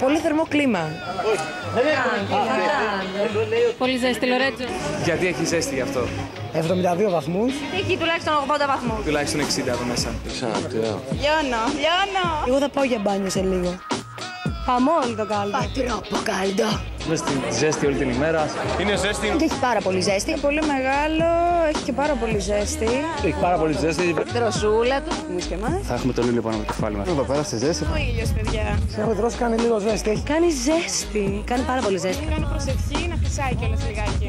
Πολύ θερμό κλίμα. Δεν. Πολύ ζέστη, Λορέτζο. Γιατί έχει ζέστη γι' αυτό; 72 βαθμούς. Έχει τουλάχιστον 80 βαθμούς. Τουλάχιστον 60 εδώ μέσα. Λιώνω, λιώνω. Εγώ θα πάω για μπάνιο σε λίγο. Χαμόλ το κάλτο. Τρόπο κάλτο. Με στη ζέστη όλη την ημέρα. Είναι ζέστη. Και έχει πάρα πολύ ζέστη. Πολύ μεγάλο, έχει και πάρα πολύ ζέστη. Έχει πάρα πολύ ζέστη. Δροσούλα του. Εμείς και εμάς. Θα έχουμε τον ήλιο πάνω από το κεφάλι μας. Εδώ πέρα στη ζέστη. Ο ήλιος, παιδιά. Έχω τρώσει κάνει λίγο ζέστη. Έχει Κάνει ζέστη. Κάνει πάρα πολύ ζέστη. Κάνω προσευχή να φυσάει κιόλας λιγάκι.